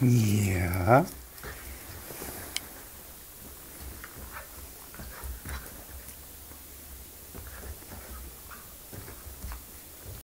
Ja.